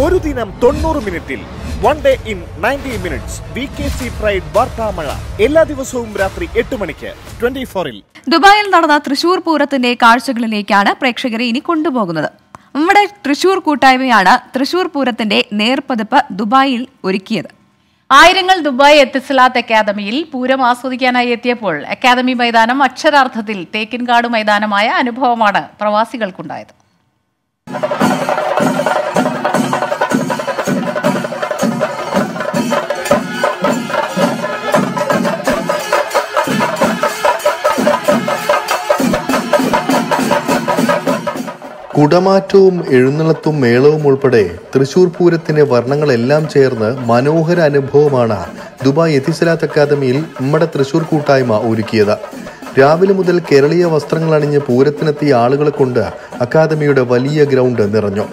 ഒരു ദിനം തൊണ്ണൂറ് മിനിറ്റിൽ. One day in ninety minutes V K C pride വാർത്താമഴ എല്ലാ ദിവസവും രാത്രി എട്ട് മണിക്ക്. ട്വന്റി ഫോറിൽ ദുബായിൽ നടന്ന തൃശൂർ പൂരത്തിന്റെ കാഴ്ചകളിലേക്കാണ് പ്രേക്ഷകരെ ഇനി കൊണ്ടുപോകുന്നത്. നമ്മുടെ തൃശൂർ കൂട്ടായ്മയാണ് തൃശൂർ പൂരത്തിന്റെ നേർപ്പതിപ്പ് ദുബായിൽ ഒരുക്കിയത്. ആയിരങ്ങൾ ദുബായ് എത്തിസലാത്ത് അക്കാദമിയിൽ പൂരം ആസ്വദിക്കാനായി എത്തിയപ്പോൾ അക്കാദമി മൈതാനം അക്ഷരാർത്ഥത്തിൽ തേക്കിൻകാട് മൈതാനമായ അനുഭവമാണ് പ്രവാസികൾക്കുണ്ടായത്. കുടമാറ്റവും എഴുന്നള്ളത്തും മേളവും ഉൾപ്പെടെ തൃശൂർ പൂരത്തിന്റെ വർണങ്ങളെല്ലാം ചേർന്ന് മനോഹര അനുഭവമാണ് ദുബായ് എത്തിസലാത്ത് അക്കാദമിയിൽ നമ്മുടെ തൃശൂർ കൂട്ടായ്മ ഒരുക്കിയത്. രാവിലെ മുതൽ കേരളീയ വസ്ത്രങ്ങൾ അണിഞ്ഞ് പൂരത്തിനെത്തിയ ആളുകളെ കൊണ്ട് അക്കാദമിയുടെ വലിയ ഗ്രൗണ്ട് നിറഞ്ഞു.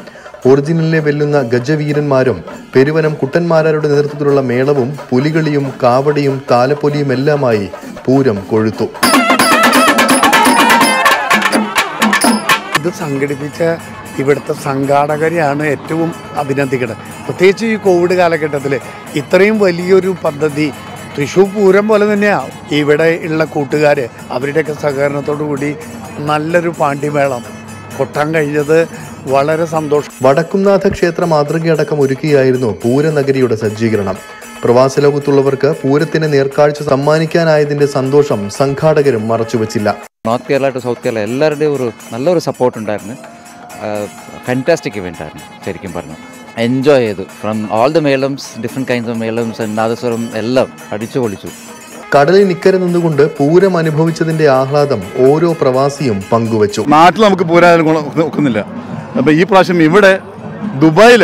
ഒറിജിനലിനെ വെല്ലുന്ന ഗജവീരന്മാരും പെരുവനം കുട്ടന്മാരുടെ നേതൃത്വത്തിലുള്ള മേളവും പുലികളിയും കാവടിയും താലപ്പൊലിയും എല്ലാമായി പൂരം കൊഴുത്തു. ഇത് സംഘടിപ്പിച്ച ഇവിടുത്തെ സംഘാടകരെയാണ് ഏറ്റവും അഭിനന്ദിക്കുന്നത്. പ്രത്യേകിച്ച് ഈ കോവിഡ് കാലഘട്ടത്തിൽ ഇത്രയും വലിയൊരു പദ്ധതി തൃശ്ശൂർ പൂരം പോലെ തന്നെയാണ് ഇവിടെ ഉള്ള കൂട്ടുകാർ അവരുടെയൊക്കെ സഹകരണത്തോടു കൂടി നല്ലൊരു പാണ്ഡിമേളം കൊട്ടാൻ കഴിഞ്ഞത് വളരെ സന്തോഷം. വടക്കുംനാഥ ക്ഷേത്ര മാതൃകയടക്കം ഒരുക്കിയായിരുന്നു പൂരനഗരിയുടെ സജ്ജീകരണം. പ്രവാസ ലോകത്തുള്ളവർക്ക് പൂരത്തിന് നേർക്കാഴ്ച സമ്മാനിക്കാനായതിന്റെ സന്തോഷം സംഘാടകരും മറച്ചുവെച്ചില്ല. North Kerala to south Kerala എല്ലാവരുടെയും ഒരു നല്ലൊരു സപ്പോർട്ട് ഉണ്ടായിരുന്നു. ഫാന്റാസ്റ്റിക് ഇവന്റ് ആയിരുന്നു ശരിക്കും പറഞ്ഞു. എൻജോയ് ചെയ്തു. ഫ്രം ഓൾ ദ മേളംസ് ഡിഫറെന്റ് കൈൻഡ്സ് ഓഫ് മേളംസ് നാദസ്വരം എല്ലാം അടിച്ചു പൊളിച്ചു. കടലിൽ ഇക്കരെ നിന്നുകൊണ്ട് പൂരം അനുഭവിച്ചതിന്റെ ആഹ്ലാദം ഓരോ പ്രവാസിയും പങ്കുവച്ചു. നാട്ടിൽ നമുക്ക് പൂരം ഒക്കുന്നില്ല. അപ്പൊ ഈ പ്രാവശ്യം ഇവിടെ ദുബായിൽ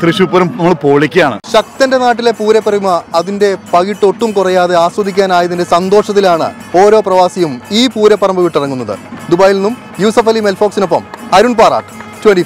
തൃശ്ശൂർ പൂരം നമ്മൾ പൊളിക്കുകയാണ്. ശക്തന്റെ നാട്ടിലെ പൂരപ്പെരുമ അതിന്റെ പകിട്ടൊട്ടും കുറയാതെ ആസ്വദിക്കാനായതിന്റെ സന്തോഷത്തിലാണ് ഓരോ പ്രവാസിയും ഈ പൂരപ്പറമ്പ് വിട്ടിറങ്ങുന്നത്. ദുബായിൽ നിന്നും യൂസഫ് അലി മെൽഫോക്സിനൊപ്പം അരുൺ പാറാട്ട് ട്വന്റി